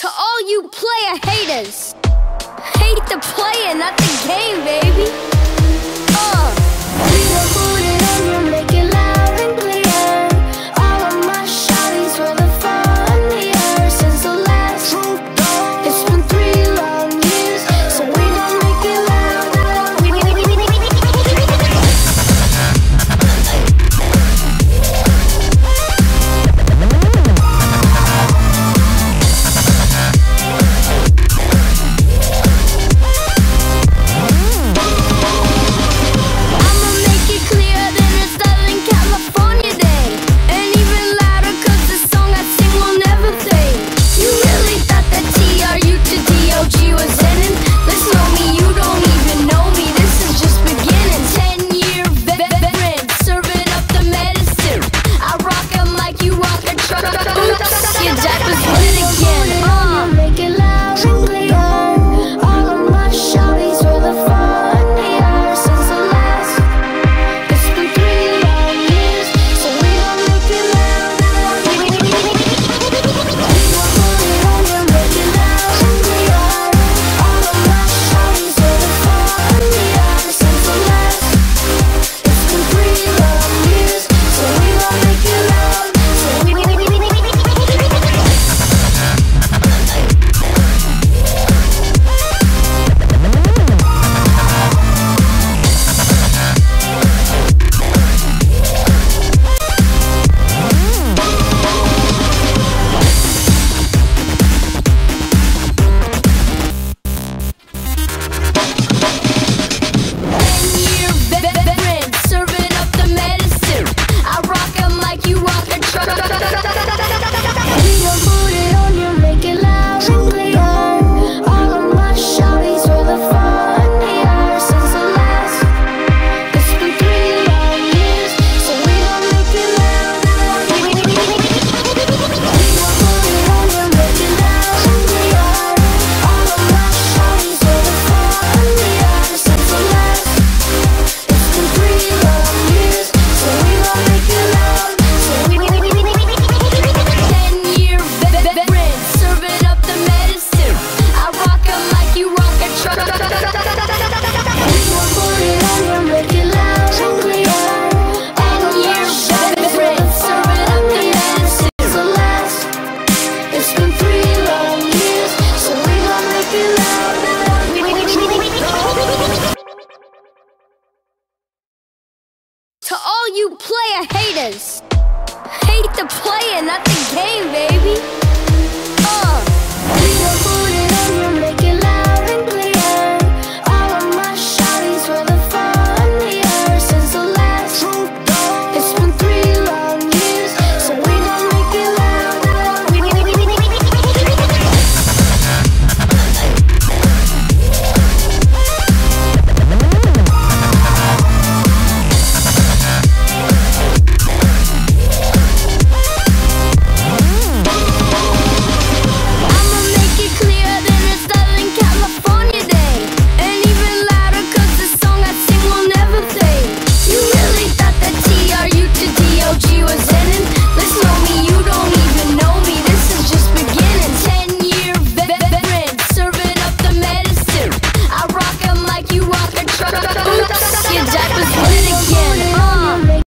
To all you player haters. Hate the player, not the game, baby. Uh. player haters. Hate the player, not the game, baby.